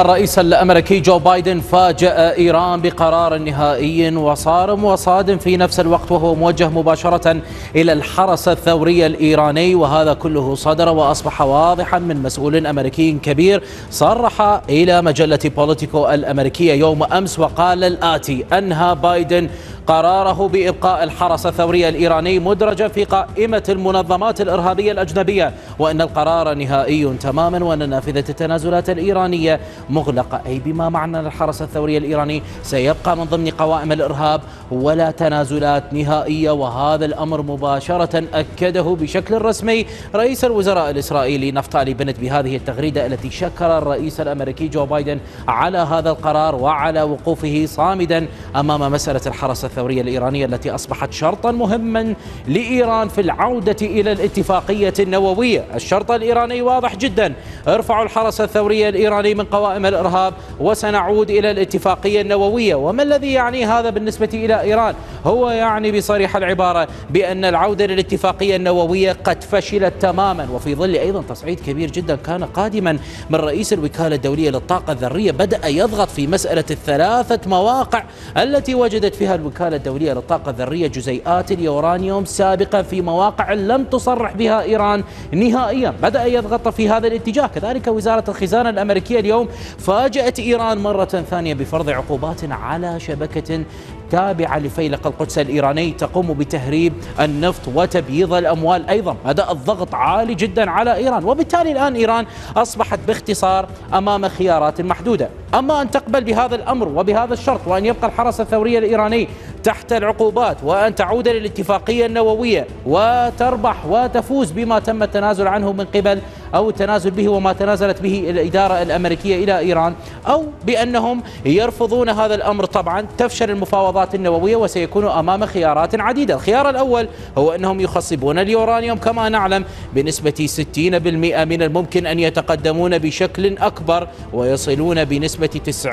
الرئيس الأمريكي جو بايدن فاجأ إيران بقرار نهائي وصارم وصادم في نفس الوقت وهو موجه مباشرة إلى الحرس الثوري الإيراني وهذا كله صدر وأصبح واضحا من مسؤول أمريكي كبير صرح إلى مجلة بوليتيكو الأمريكية يوم أمس وقال الآتي أنهى بايدن قراره بإبقاء الحرس الثوري الإيراني مدرجا في قائمة المنظمات الإرهابية الأجنبية وأن القرار نهائي تماما وأن نافذة التنازلات الإيرانية مغلقة. أي بما معنى الحرس الثوري الإيراني؟ سيبقى من ضمن قوائم الإرهاب ولا تنازلات نهائية وهذا الأمر مباشرة أكده بشكل رسمي رئيس الوزراء الإسرائيلي نفتالي بنت بهذه التغريدة التي شكر الرئيس الأمريكي جو بايدن على هذا القرار وعلى وقوفه صامدا أمام مسألة الحرس الثوري الثورية الإيرانية التي أصبحت شرطا مهما لإيران في العودة إلى الاتفاقية النووية. الشرط الإيراني واضح جدا. ارفعوا الحرس الثوري الإيراني من قوائم الإرهاب وسنعود إلى الاتفاقية النووية. وما الذي يعني هذا بالنسبة إلى إيران؟ هو يعني بصريح العبارة بأن العودة للاتفاقية النووية قد فشلت تماما. وفي ظل أيضا تصعيد كبير جدا كان قادما من رئيس الوكالة الدولية للطاقة الذرية بدأ يضغط في مسألة الثلاثة مواقع التي وجدت فيها الوكالة الدولية للطاقة الذرية جزيئات اليورانيوم سابقا في مواقع لم تصرح بها إيران نهائيا. بدأ يضغط في هذا الاتجاه. كذلك وزارة الخزانة الأمريكية اليوم فاجأت إيران مرة ثانية بفرض عقوبات على شبكة تابعة لفيلق القدس الإيراني تقوم بتهريب النفط وتبييض الأموال. أيضا بدأ الضغط عالي جدا على إيران. وبالتالي الآن إيران أصبحت باختصار أمام خيارات محدودة. أما أن تقبل بهذا الأمر وبهذا الشرط وأن يبقى الحرس الثوري الإيراني تحت العقوبات وأن تعود للاتفاقية النووية وتربح وتفوز بما تم التنازل عنه من قبل أو التنازل به وما تنازلت به الإدارة الأمريكية إلى إيران أو بأنهم يرفضون هذا الأمر طبعا. تفشل المفاوضات النووية وسيكونوا أمام خيارات عديدة. الخيار الأول هو أنهم يخصبون اليورانيوم كما نعلم بنسبة 60% من الممكن أن يتقدمون بشكل أكبر ويصلون بنسبة 90%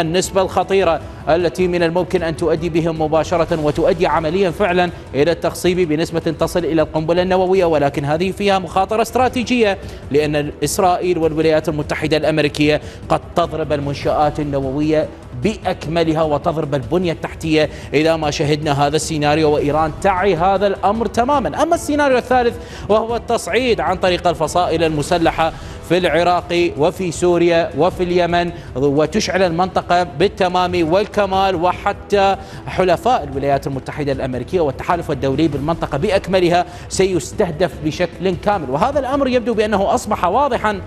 النسبة الخطيرة التي من الممكن أن تؤدي بهم مباشرة وتؤدي عمليا فعلا إلى التخصيب بنسبة تصل إلى القنبلة النووية ولكن هذه فيها مخاطرة استراتيجية لأن إسرائيل والولايات المتحدة الأمريكية قد تضرب المنشآت النووية بأكملها وتضرب البنية التحتية إذا ما شهدنا هذا السيناريو وإيران تعي هذا الأمر تماما. أما السيناريو الثالث وهو التصعيد عن طريق الفصائل المسلحة في العراق وفي سوريا وفي اليمن وتشعل المنطقة بالتمام والكمال وحتى حلفاء الولايات المتحدة الأمريكية والتحالف الدولي بالمنطقة بأكملها سيستهدف بشكل كامل. وهذا الأمر يبدو بأنه أصبح واضحا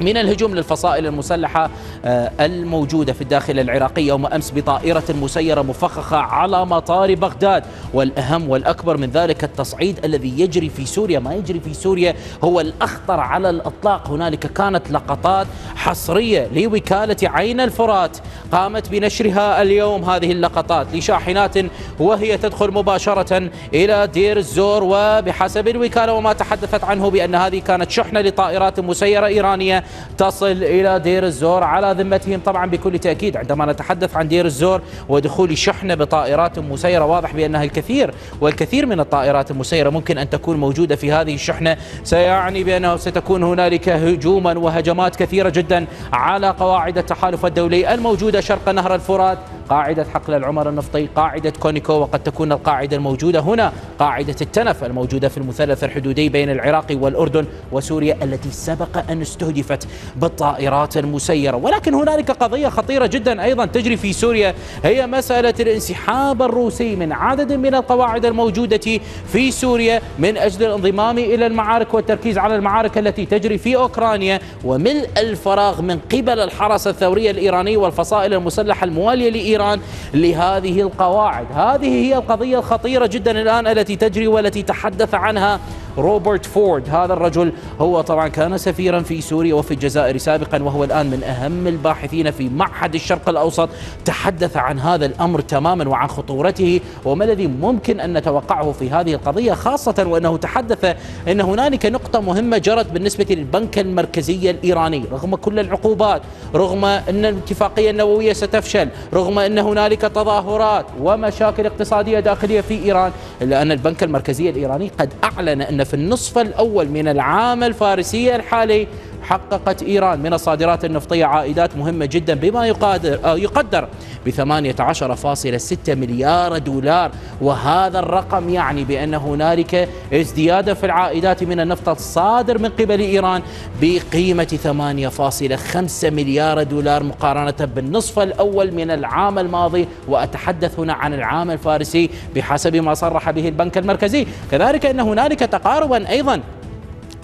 من الهجوم للفصائل المسلحة آه، الموجودة في الداخل العراقي يوم أمس بطائرة مسيرة مفخخة على مطار بغداد. والأهم والأكبر من ذلك التصعيد الذي يجري في سوريا. ما يجري في سوريا هو الأخطر على الإطلاق. هنالك كانت لقطات حصرية لوكالة عين الفرات قامت بنشرها اليوم. هذه اللقطات لشاحنات وهي تدخل مباشرة إلى دير الزور. وبحسب الوكالة وما تحدثت عنه بأن هذه كانت شحنة لطائرات مسيرة إيرانية تصل إلى دير الزور على ذمتهم طبعا بكل تأكيد. عندما نتحدث عن دير الزور ودخول شحنة بطائرات مسيرة واضح بأنها الكثير والكثير من الطائرات المسيرة ممكن أن تكون موجودة في هذه الشحنة. سيعني بأنه ستكون هنالك هجوما وهجمات كثيرة جدا على قواعد التحالف الدولي الموجودة شرق نهر الفرات. قاعدة حقل العمر النفطي قاعدة كونيكو وقد تكون القاعدة الموجودة هنا قاعدة التنف الموجودة في المثلث الحدودي بين العراق والأردن وسوريا التي سبق أن استهدفت بالطائرات المسيرة. ولكن هنالك قضية خطيرة جدا أيضا تجري في سوريا هي مسألة الانسحاب الروسي من عدد من القواعد الموجودة في سوريا من أجل الانضمام إلى المعارك والتركيز على المعارك التي تجري في أوكرانيا. وملء الفراغ من قبل الحرس الثوري الإيراني والفصائل المسلحة الموالية لإيران إيران لهذه القواعد. هذه هي القضية الخطيرة جدا الآن التي تجري والتي تحدث عنها روبرت فورد. هذا الرجل هو طبعا كان سفيرا في سوريا وفي الجزائر سابقا وهو الآن من أهم الباحثين في معهد الشرق الأوسط. تحدث عن هذا الأمر تماما وعن خطورته وما الذي ممكن أن نتوقعه في هذه القضية خاصة وأنه تحدث أن هنالك نقطة مهمة جرت بالنسبة للبنك المركزي الإيراني. رغم كل العقوبات رغم أن الاتفاقية النووية ستفشل رغم أن هنالك تظاهرات ومشاكل اقتصادية داخلية في إيران إلا أن البنك المركزي الإيراني قد أعلن أن في النصف الأول من العام الفارسي الحالي حققت إيران من الصادرات النفطية عائدات مهمة جدا بما يقدر, يقدر ب 18.6 مليار دولار. وهذا الرقم يعني بأن هنالك ازدياد في العائدات من النفط الصادر من قبل إيران بقيمة 8.5 مليار دولار مقارنة بالنصف الأول من العام الماضي. وأتحدث هنا عن العام الفارسي بحسب ما صرح به البنك المركزي. كذلك أن هنالك تقاربا أيضا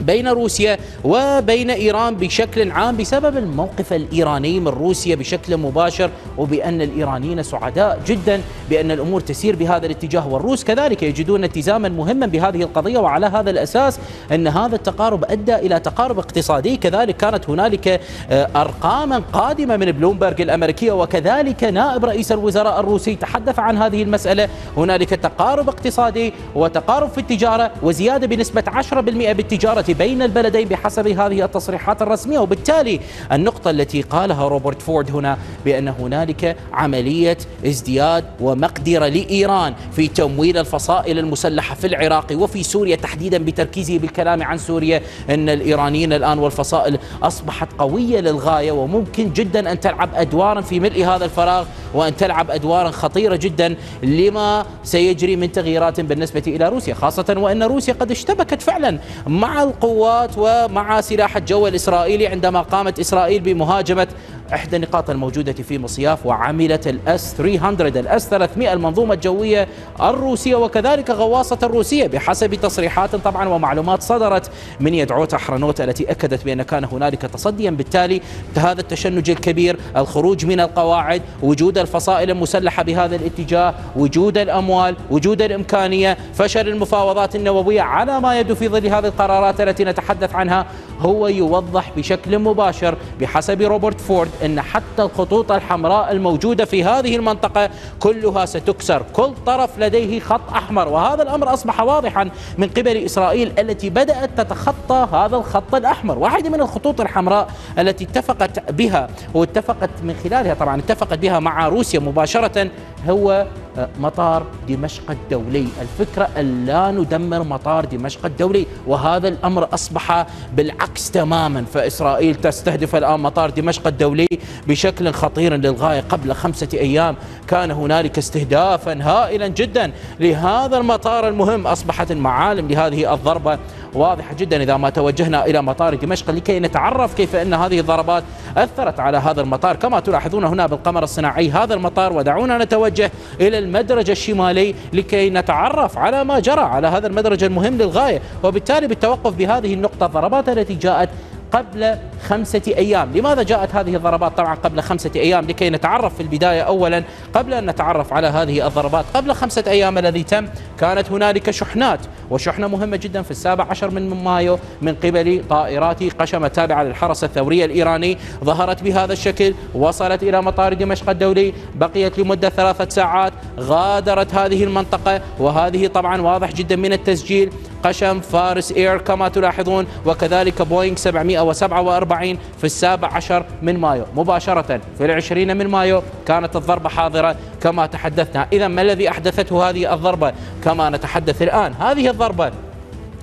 بين روسيا وبين إيران بشكل عام بسبب الموقف الإيراني من روسيا بشكل مباشر وبأن الإيرانيين سعداء جدا بأن الأمور تسير بهذا الاتجاه. والروس كذلك يجدون التزاما مهما بهذه القضية وعلى هذا الأساس أن هذا التقارب أدى إلى تقارب اقتصادي. كذلك كانت هنالك آه، ارقاما قادمة من بلومبرج الأمريكية وكذلك نائب رئيس الوزراء الروسي تحدث عن هذه المسألة. هنالك تقارب اقتصادي وتقارب في التجارة وزيادة بنسبة 10% بالتجارة بين البلدين بحسب هذه التصريحات الرسمية وبالتالي النقطة التي قالها روبرت فورد هنا بأن هنالك عملية ازدياد ومقدرة لإيران في تمويل الفصائل المسلحة في العراق وفي سوريا تحديدا بتركيزه بالكلام عن سوريا أن الإيرانيين الآن والفصائل أصبحت قوية للغاية وممكن جدا أن تلعب أدوارا في ملء هذا الفراغ وأن تلعب أدوارا خطيرة جدا لما سيجري من تغييرات بالنسبة إلى روسيا خاصة وأن روسيا قد اشتبكت فعلا مع القوات ومع سلاح الجو الإسرائيلي عندما قامت إسرائيل بمهاجمة إحدى النقاط الموجودة في مصياف وعملت الأس 300 الأس 300 المنظومة الجوية الروسية وكذلك غواصة الروسية بحسب تصريحات طبعا ومعلومات صدرت من يدعوتا حرنوت التي أكدت بأن كان هنالك تصديا. بالتالي هذا التشنج الكبير الخروج من القواعد وجود الفصائل المسلحة بهذا الاتجاه وجود الأموال وجود الإمكانية فشل المفاوضات النووية على ما يبدو في ظل هذه القرارات التي نتحدث عنها هو يوضح بشكل مباشر بحسب روبرت فورد أن حتى الخطوط الحمراء الموجودة في هذه المنطقة كلها ستكسر كل طرف لديه خط أحمر. وهذا الأمر أصبح واضحا من قبل إسرائيل التي بدأت تتخطى هذا الخط الأحمر واحدة من الخطوط الحمراء التي اتفقت بها واتفقت من خلالها طبعا اتفقت بها مع روسيا مباشرة هو آه، مطار دمشق الدولي. الفكرة أن لا ندمر مطار دمشق الدولي وهذا الأمر أصبح بالعكس تماما. فإسرائيل تستهدف الآن مطار دمشق الدولي بشكل خطير للغاية. قبل خمسة أيام كان هنالك استهدافا هائلا جدا لهذا المطار المهم. أصبحت المعالم لهذه الضربة واضحة جدا إذا ما توجهنا إلى مطار دمشق لكي نتعرف كيف أن هذه الضربات أثرت على هذا المطار. كما تلاحظون هنا بالقمر الصناعي هذا المطار ودعونا نتوجه إلى المدرج الشمالي لكي نتعرف على ما جرى على هذا المدرج المهم للغاية. وبالتالي بالتوقف بهذه النقطة الضربات التي جاءت قبل خمسة أيام. لماذا جاءت هذه الضربات؟ طبعا قبل خمسة أيام لكي نتعرف في البداية أولا قبل أن نتعرف على هذه الضربات. قبل خمسة أيام الذي تم كانت هنالك شحنات وشحنة مهمة جدا في السابع عشر من مايو من قبل طائرات قشم التابعة للحرس الثوري الإيراني. ظهرت بهذا الشكل وصلت إلى مطار دمشق الدولي بقيت لمدة ثلاثة ساعات غادرت هذه المنطقة. وهذه طبعا واضح جدا من التسجيل. قشم فارس إير كما تلاحظون وكذلك بوينغ 747 في السابع عشر من مايو. مباشرة في العشرين من مايو كانت الضربة حاضرة كما تحدثنا. إذا ما الذي أحدثته هذه الضربة كما نتحدث الآن؟ هذه الضربة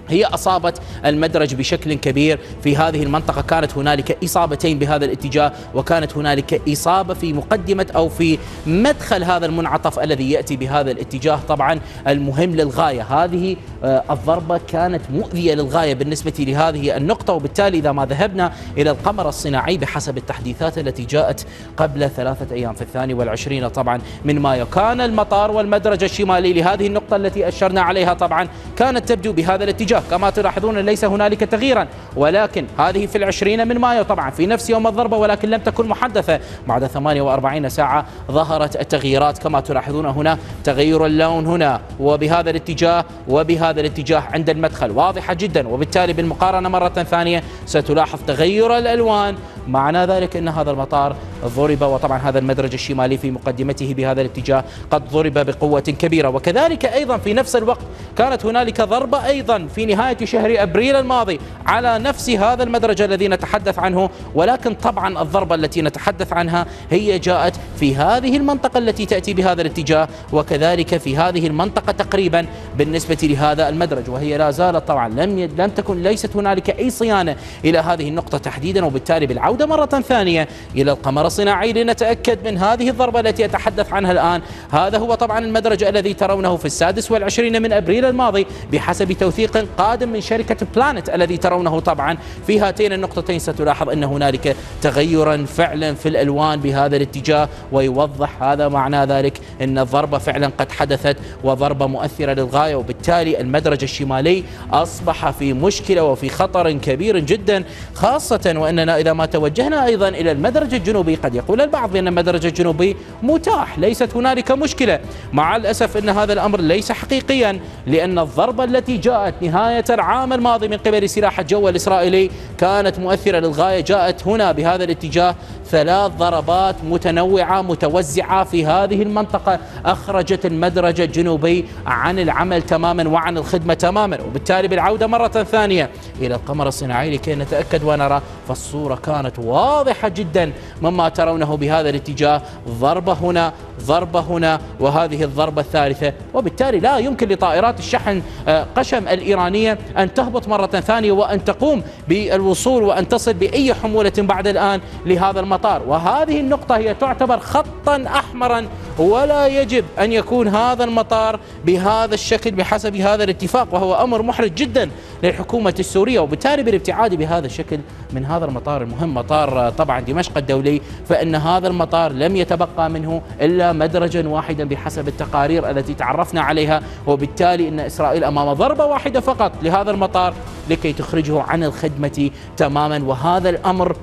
هي أصابت المدرج بشكل كبير في هذه المنطقة. كانت هنالك إصابتين بهذا الاتجاه وكانت هنالك إصابة في مقدمة أو في مدخل هذا المنعطف الذي يأتي بهذا الاتجاه. طبعا المهم للغاية هذه الضربة كانت مؤذية للغاية بالنسبة لهذه النقطة وبالتالي إذا ما ذهبنا إلى القمر الصناعي بحسب التحديثات التي جاءت قبل ثلاثة أيام في الثاني والعشرين طبعا من مايو كان المطار والمدرج الشمالي لهذه النقطة التي أشرنا عليها طبعا كانت تبدو بهذا الاتجاه. الاتجاه كما تلاحظون ليس هنالك تغييرا ولكن هذه في العشرين من مايو طبعا في نفس يوم الضربة ولكن لم تكن محدثة. بعد 48 ساعة ظهرت التغييرات كما تلاحظون هنا تغير اللون هنا وبهذا الاتجاه وبهذا الاتجاه عند المدخل. واضحة جدا. وبالتالي بالمقارنة مرة ثانية ستلاحظ تغير الألوان. معنى ذلك أن هذا المطار ضرب وطبعا هذا المدرج الشمالي في مقدمته بهذا الاتجاه قد ضرب بقوة كبيرة. وكذلك أيضا في نفس الوقت كانت هنالك ضربة أيضا في نهاية شهر أبريل الماضي على نفس هذا المدرج الذي نتحدث عنه. ولكن طبعا الضربة التي نتحدث عنها هي جاءت في هذه المنطقة التي تأتي بهذا الاتجاه وكذلك في هذه المنطقة تقريبا بالنسبة لهذا المدرج. وهي لا زالت طبعا لم لم تكن ليست هنالك أي صيانة إلى هذه النقطة تحديدا. وبالتالي بالعودة مرة ثانية إلى القمر الصناعي لنتأكد من هذه الضربة التي أتحدث عنها الآن. هذا هو طبعا المدرج الذي ترونه في السادس والعشرين من أبريل الماضي بحسب توثيق قادم من شركة بلانت الذي ترونه طبعا. في هاتين النقطتين ستلاحظ أن هنالك تغيرا فعلا في الألوان بهذا الاتجاه ويوضح هذا معنى ذلك أن الضربة فعلا قد حدثت وضربة مؤثرة للغاية. وبالتالي المدرج الشمالي أصبح في مشكلة وفي خطر كبير جدا خاصة وأننا إذا ما توجهنا أيضا إلى المدرج الجنوبي قد يقول البعض بأن المدرج الجنوبي متاح ليست هنالك مشكلة. مع الأسف أن هذا الأمر ليس حقيقيا لأن الضربة التي جاءت نهاية العام الماضي من قبل سلاح الجو الإسرائيلي كانت مؤثرة للغاية. جاءت هنا بهذا الاتجاه ثلاث ضربات متنوعة متوزعة في هذه المنطقة. أخرجت المدرج الجنوبي عن العمل تماما وعن الخدمة تماما. وبالتالي بالعودة مرة ثانية إلى القمر الصناعي لكي نتأكد ونرى فالصورة كانت واضحة جدا مما ترونه بهذا الاتجاه. ضربة هنا ضربة هنا وهذه الضربة الثالثة. وبالتالي لا يمكن لطائرات الشحن آه، قشم الإيرانية أن تهبط مرة ثانية وأن تقوم بالوصول وأن تصل بأي حمولة بعد الآن لهذا المطار. وهذه النقطة هي تعتبر خطا أحمرا ولا يجب أن يكون هذا المطار بهذا الشكل بحسب هذا الاتفاق. وهو أمر محرج جدا للحكومة السورية وبالتالي بالابتعاد بهذا الشكل من هذا المطار المهم. مطار طبعا دمشق الدولي فإن هذا المطار لم يتبقى منه إلا مدرجا واحدا بحسب التقارير التي تعرفنا عليها وبالتالي أن إسرائيل أمام ضربة واحدة فقط لهذا المطار لكي تخرجه عن الخدمة تماما. وهذا الأمر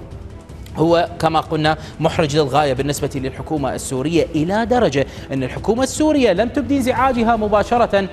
هو كما قلنا محرج للغاية بالنسبة للحكومة السورية إلى درجة أن الحكومة السورية لم تبدي انزعاجها مباشرة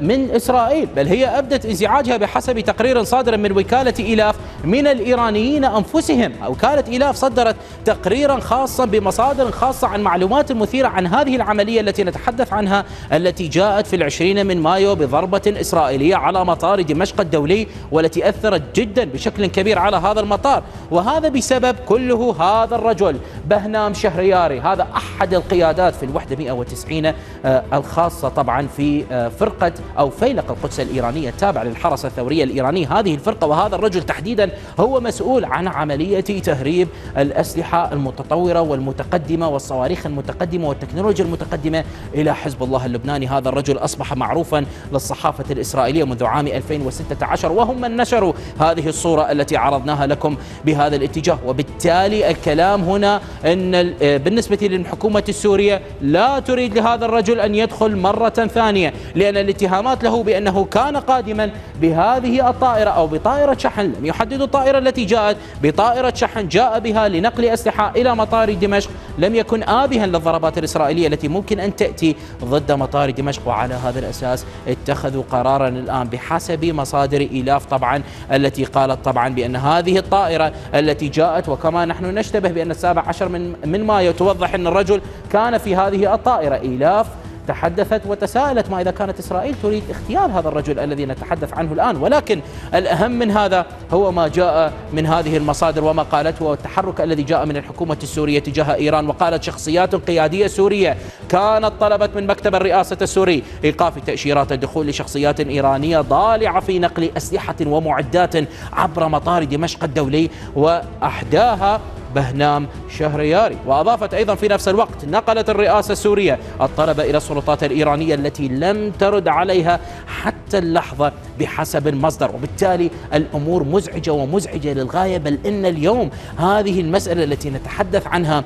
من إسرائيل بل هي أبدت انزعاجها بحسب تقرير صادر من وكالة إيلاف من الإيرانيين أنفسهم. وكالة إيلاف صدرت تقريرا خاصا بمصادر خاصة عن معلومات مثيرة عن هذه العملية التي نتحدث عنها التي جاءت في العشرين من مايو بضربة إسرائيلية على مطار دمشق الدولي والتي أثرت جدا بشكل كبير على هذا المطار. وهذا بسبب كله هذا الرجل بهنام شهرياري. هذا أحد القيادات في الوحدة 190 آه، الخاصة طبعا في آه، فرقة أو فيلق القدس الإيرانية التابع للحرس الثورية الإيراني. هذه الفرقة وهذا الرجل تحديدا هو مسؤول عن عملية تهريب الأسلحة المتطورة والمتقدمة والصواريخ المتقدمة والتكنولوجيا المتقدمة إلى حزب الله اللبناني. هذا الرجل أصبح معروفا للصحافة الإسرائيلية منذ عام 2016 وهم من نشروا هذه الصورة التي عرضناها لكم بهذا الاتجاه. وبالتالي الكلام هنا أن بالنسبة للحكومة السورية لا تريد لهذا الرجل أن يدخل مرة ثانية لأن الاتهامات له بأنه كان قادما بهذه الطائرة أو بطائرة شحن. لم يحددوا الطائرة التي جاءت. بطائرة شحن جاء بها لنقل أسلحة إلى مطار دمشق. لم يكن آبها للضربات الإسرائيلية التي ممكن أن تأتي ضد مطار دمشق. وعلى هذا الأساس اتخذوا قرارا الآن بحسب مصادر إيلاف طبعا التي قالت طبعا بأن هذه الطائرة التي جاءت وكما نحن نشتبه بأن السابع عشر من, من مايو توضح أن الرجل كان في هذه الطائرة. إيلاف تحدثت وتساءلت ما إذا كانت إسرائيل تريد اغتيال هذا الرجل الذي نتحدث عنه الآن ولكن الأهم من هذا هو ما جاء من هذه المصادر وما قالته والتحرك الذي جاء من الحكومة السورية تجاه إيران. وقالت شخصيات قيادية سورية كانت طلبت من مكتب الرئاسة السوري إيقاف تأشيرات الدخول لشخصيات إيرانية ضالعة في نقل أسلحة ومعدات عبر مطار دمشق الدولي وأحداها بهنام شهرياري. وأضافت أيضا في نفس الوقت نقلت الرئاسة السورية الطلب إلى السلطات الإيرانية التي لم ترد عليها حتى اللحظة بحسب المصدر. وبالتالي الأمور مزعجة ومزعجة للغاية بل إن اليوم هذه المسألة التي نتحدث عنها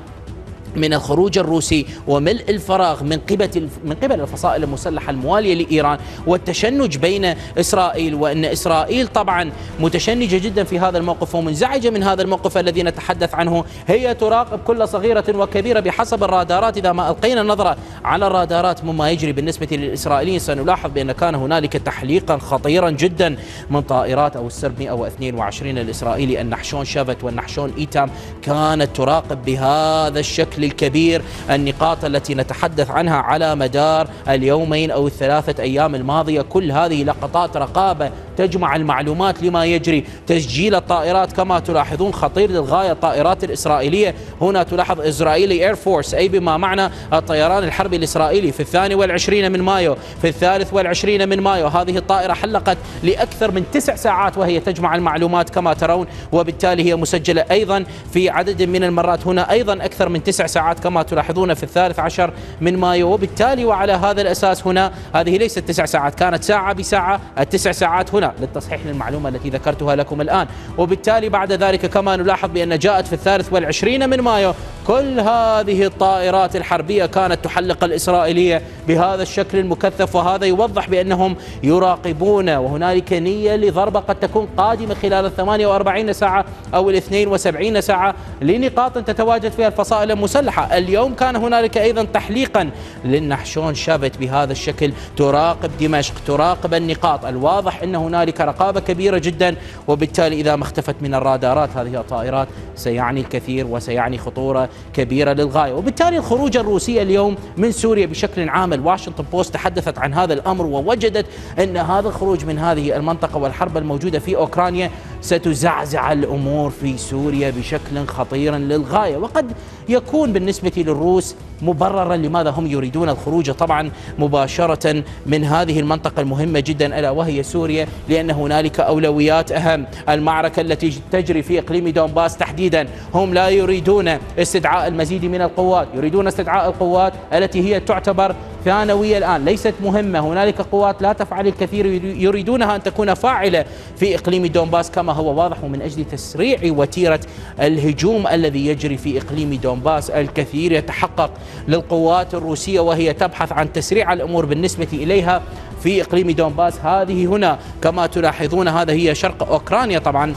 من الخروج الروسي وملء الفراغ من قبل من قبل الفصائل المسلحة الموالية لإيران والتشنج بين إسرائيل وإن إسرائيل. طبعا متشنجة جدا في هذا الموقف ومنزعجة من هذا الموقف الذي نتحدث عنه. هي تراقب كل صغيرة وكبيرة بحسب الرادارات. إذا ما ألقينا نظرة على الرادارات مما يجري بالنسبة للإسرائيليين سنلاحظ بأن كان هنالك تحليقا خطيرا جدا من طائرات أو السرب 122 الإسرائيلي. النحشون شافت والنحشون إيتام كانت تراقب بهذا الشكل. الكبير النقاط التي نتحدث عنها على مدار اليومين أو الثلاثة أيام الماضية. كل هذه لقطات رقابة تجمع المعلومات لما يجري. تسجيل الطائرات كما تلاحظون خطير للغاية. الطائرات الإسرائيلية هنا تلاحظ Israeli Air Force أي بما معنى الطيران الحربي الإسرائيلي في الثاني والعشرين من مايو في الثالث والعشرين من مايو. هذه الطائرة حلقت لأكثر من تسع ساعات وهي تجمع المعلومات كما ترون. وبالتالي هي مسجلة أيضا في عدد من المرات. هنا أيضا أكثر من تسع ساعات كما تلاحظون في الثالث عشر من مايو. وبالتالي وعلى هذا الأساس هنا هذه ليست تسع ساعات كانت ساعة بساعة التسع ساعات هنا للتصحيح للمعلومة التي ذكرتها لكم الآن. وبالتالي بعد ذلك كما نلاحظ بأن جاءت في الثالث والعشرين من مايو. كل هذه الطائرات الحربية كانت تحلق الإسرائيلية بهذا الشكل المكثف وهذا يوضح بأنهم يراقبون وهنالك نية لضربة قد تكون قادمة خلال ال 48 ساعة أو ال 72 ساعة لنقاط تتواجد فيها الفصائل المسلحة. اليوم كان هنالك أيضا تحليقا للنحشون شافت بهذا الشكل. تراقب دمشق تراقب النقاط. الواضح أن هنالك رقابة كبيرة جدا وبالتالي إذا ما اختفت من الرادارات هذه الطائرات سيعني الكثير وسيعني خطورة كبيرة للغاية. وبالتالي الخروج الروسي اليوم من سوريا بشكل عام الواشنطن بوست تحدثت عن هذا الأمر ووجدت أن هذا الخروج من هذه المنطقة والحرب الموجودة في أوكرانيا ستزعزع الأمور في سوريا بشكل خطير للغاية. وقد يكون بالنسبة للروس مبررا لماذا هم يريدون الخروج طبعا مباشرة من هذه المنطقة المهمة جدا ألا وهي سوريا لأن هنالك أولويات أهم. المعركة التي تجري في إقليم دونباس تحديدا. هم لا يريدون استدعاء المزيد من القوات يريدون استدعاء القوات التي هي تعتبر ثانوية الآن ليست مهمة. هنالك قوات لا تفعل الكثير يريدونها أن تكون فاعلة في إقليم دونباس كما هو واضح ومن أجل تسريع وتيرة الهجوم الذي يجري في إقليم دونباس. الكثير يتحقق للقوات الروسية وهي تبحث عن تسريع الأمور بالنسبة إليها في إقليم دونباس. هذه هنا كما تلاحظون هذا هي شرق أوكرانيا طبعا.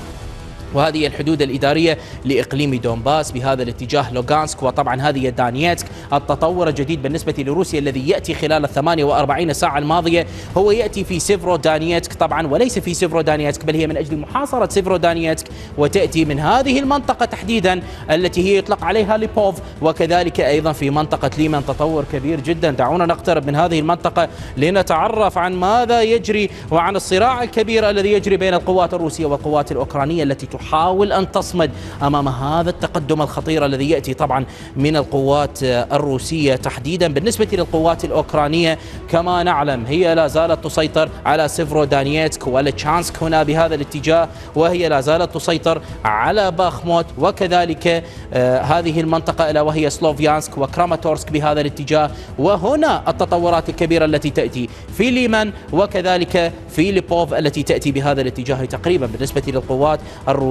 وهذه الحدود الإدارية لإقليم دونباس بهذا الاتجاه لوغانسك وطبعا هذه دانيتسك. التطور الجديد بالنسبة لروسيا الذي يأتي خلال ال 48 ساعة الماضية هو يأتي في سيفرو دانيتسك طبعا وليس في سيفرو دانيتسك بل هي من أجل محاصرة سيفرو دانيتسك وتأتي من هذه المنطقة تحديدا التي هي يطلق عليها ليبوف وكذلك أيضا في منطقة ليمن. تطور كبير جدا. دعونا نقترب من هذه المنطقة لنتعرف عن ماذا يجري وعن الصراع الكبير الذي يجري بين القوات الروسية والقوات الأوكرانية التي تحاول أن تصمد أمام هذا التقدم الخطير الذي يأتي طبعا من القوات الروسية تحديدا بالنسبة للقوات الأوكرانية. كما نعلم هي لا زالت تسيطر على سيفرو دانيتسك وليتشانسك هنا بهذا الاتجاه وهي لا زالت تسيطر على باخموت وكذلك آه هذه المنطقة ألا وهي سلوفيانسك وكراماتورسك بهذا الاتجاه. وهنا التطورات الكبيرة التي تأتي في ليمان وكذلك في ليبوف التي تأتي بهذا الاتجاه تقريبا بالنسبة للقوات الروسية.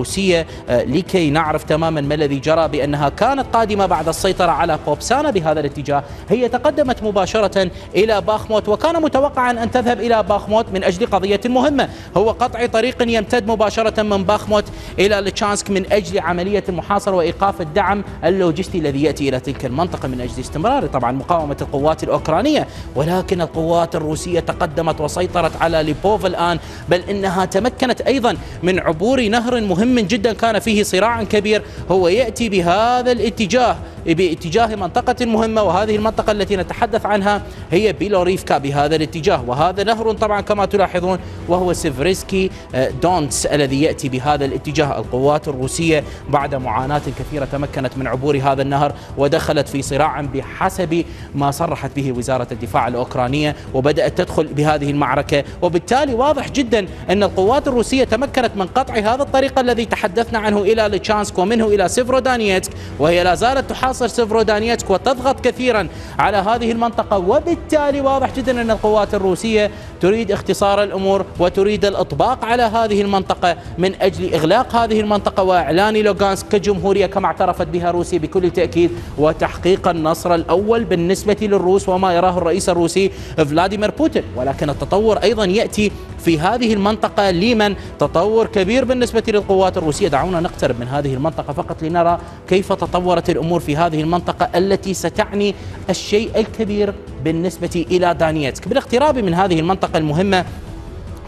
آه، لكي نعرف تماما ما الذي جرى بأنها كانت قادمة بعد السيطرة على بوبسانا بهذا الاتجاه. هي تقدمت مباشرة إلى باخموت وكان متوقعا أن تذهب إلى باخموت من أجل قضية مهمة. هو قطع طريق يمتد مباشرة من باخموت إلى لتشانسك من أجل عملية المحاصرة وإيقاف الدعم اللوجستي الذي يأتي إلى تلك المنطقة من أجل استمرار طبعا مقاومة القوات الأوكرانية. ولكن القوات الروسية تقدمت وسيطرت على ليبوف الآن بل إنها تمكنت أيضا من عبور نهر مهم جدا كان فيه صراع كبير هو يأتي بهذا الاتجاه. باتجاه منطقة مهمة وهذه المنطقة التي نتحدث عنها هي بيلوريفكا بهذا الاتجاه. وهذا نهر طبعا كما تلاحظون وهو سيفريسكي آه، دونتس الذي يأتي بهذا الاتجاه. القوات الروسية بعد معاناة كثيرة تمكنت من عبور هذا النهر ودخلت في صراع بحسب ما صرحت به وزارة الدفاع الأوكرانية وبدأت تدخل بهذه المعركة. وبالتالي واضح جدا أن القوات الروسية تمكنت من قطع هذا الطريق الذي تحدثنا عنه إلى ليسيتشانسك ومنه إلى سيفيرودونيتسك وهي لا زالت تحاصر سيفيرودونيتسك وتضغط كثيرا على هذه المنطقة وبالتالي واضح جدا أن القوات الروسية تريد اختصار الأمور وتريد الإطباق على هذه المنطقة من أجل إغلاق هذه المنطقة وإعلان لوغانسك كجمهورية كما اعترفت بها روسيا بكل تأكيد وتحقيق النصر الأول بالنسبة للروس وما يراه الرئيس الروسي فلاديمير بوتين. ولكن التطور أيضا يأتي في هذه المنطقة لمن؟ تطور كبير بالنسبة للقوات الروسية. دعونا نقترب من هذه المنطقة فقط لنرى كيف تطورت الأمور في هذه المنطقة التي ستعني الشيء الكبير بالنسبة إلى دانيتسك. بالاقتراب من هذه المنطقة المهمة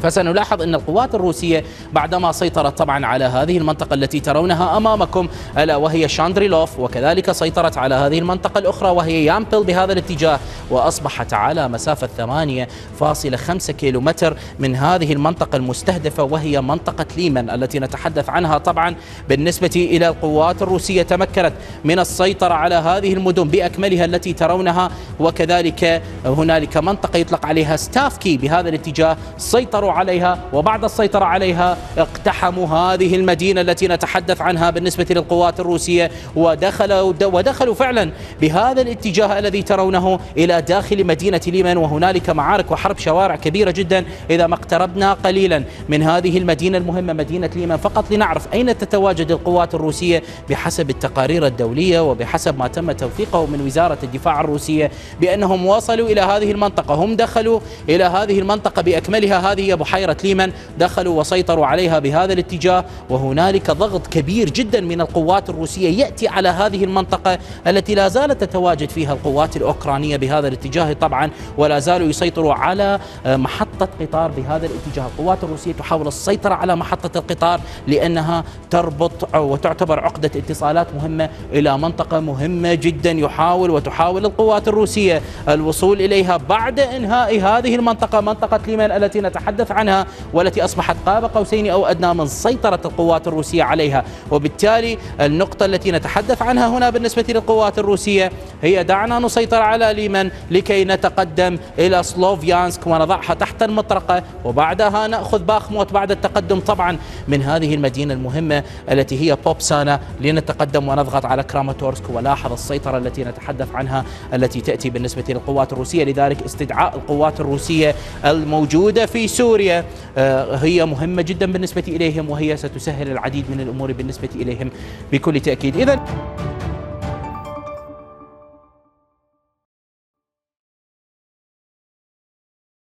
فسنلاحظ أن القوات الروسية بعدما سيطرت طبعا على هذه المنطقة التي ترونها أمامكم ألا وهي شاندريلوف وكذلك سيطرت على هذه المنطقة الأخرى وهي يامبل بهذا الاتجاه وأصبحت على مسافة 8.5 كيلومتر من هذه المنطقة المستهدفة وهي منطقة ليمن التي نتحدث عنها طبعا بالنسبة إلى القوات الروسية. تمكنت من السيطرة على هذه المدن بأكملها التي ترونها وكذلك هنالك منطقة يطلق عليها ستافكي بهذا الاتجاه سيطروا عليها وبعد السيطرة عليها اقتحموا هذه المدينة التي نتحدث عنها بالنسبة للقوات الروسية ودخلوا ودخلوا فعلا بهذا الاتجاه الذي ترونه إلى داخل مدينة ليمن وهنالك معارك وحرب شوارع كبيرة جدا إذا ما اقتربنا قليلا من هذه المدينة المهمة مدينة ليمن. فقط لنعرف أين تتواجد القوات الروسية بحسب التقارير الدولية وبحسب ما تم توثيقه من وزارة الدفاع الروسية بأنهم وصلوا إلى هذه المنطقة. هم دخلوا إلى هذه المنطقة بأكملها. هذه بحيرة ليمن دخلوا وسيطروا عليها بهذا الاتجاه وهنالك ضغط كبير جدا من القوات الروسية يأتي على هذه المنطقة التي لا زالت تتواجد فيها القوات الأوكرانية بهذا الاتجاه طبعا ولا زالوا يسيطروا على محطة قطار بهذا الاتجاه. القوات الروسية تحاول السيطرة على محطة القطار لأنها تربط وتعتبر عقدة اتصالات مهمة إلى منطقة مهمة جدا يحاول وتحاول القوات الروسية الوصول إليها بعد إنهاء هذه المنطقة منطقة ليمن التي نتحدث عنها والتي أصبحت قاب قوسين أو أدنى من سيطرة القوات الروسية عليها. وبالتالي النقطة التي نتحدث عنها هنا بالنسبة للقوات الروسية هي دعنا نسيطر على ليمن لكي نتقدم إلى سلوفيانسك ونضعها تحت المطرقة. وبعدها نأخذ باخموت بعد التقدم طبعا من هذه المدينة المهمة التي هي بوبسانا لنتقدم ونضغط على كراماتورسك. ولاحظ السيطرة التي نتحدث عنها التي تأتي بالنسبة للقوات الروسية. لذلك استدعاء القوات الروسية الموجودة في سوريا. سوريا آه، هي مهمة جدا بالنسبة إليهم وهي ستسهل العديد من الأمور بالنسبة إليهم بكل تأكيد. إذا